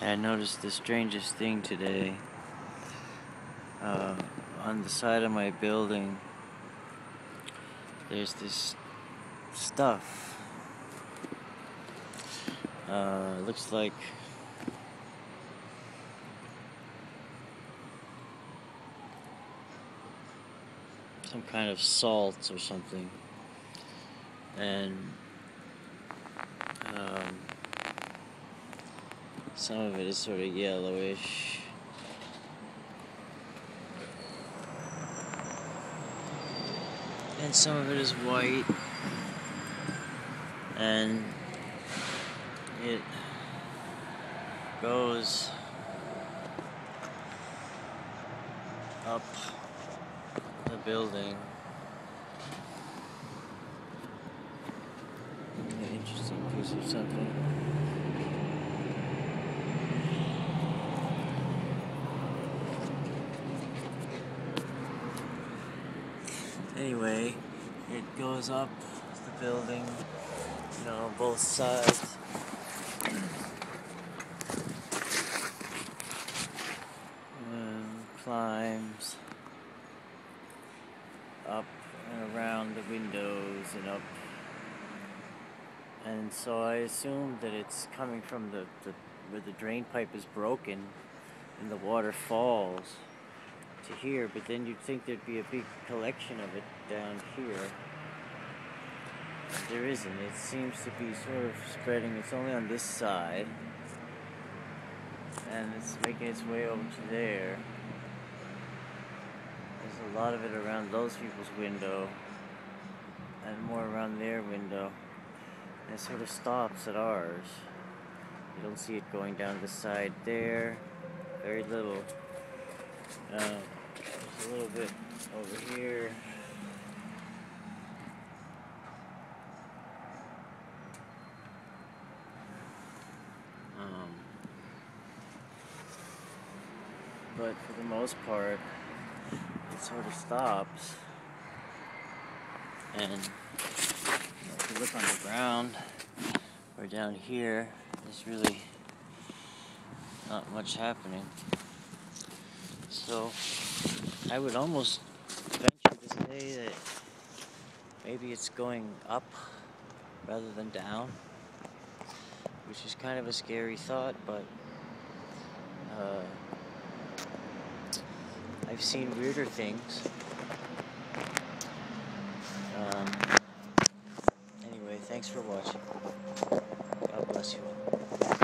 I noticed the strangest thing today. Uh, on the side of my building, there's this stuff. Uh, looks like some kind of salt or something. And um, some of it is sort of yellowish. And some of it is white. And it goes up the building. An interesting piece of something. Anyway, it goes up the building, you know, both sides. Climbs up and around the windows and up. And so I assume that it's coming from the, the where the drain pipe is broken and the water falls to here, but then you'd think there'd be a big collection of it down here. There isn't. It seems to be sort of spreading. It's only on this side. And it's making its way over to there. There's a lot of it around those people's window. And more around their window. And it sort of stops at ours. You don't see it going down the side there. Very little. Uh, a little bit over here. Um, but for the most part, it sort of stops. And you know, if you look on the ground or down here, there's really not much happening. So I would almost venture to say that maybe it's going up rather than down, which is kind of a scary thought, but uh, I've seen weirder things. Um, anyway, thanks for watching. God bless you all.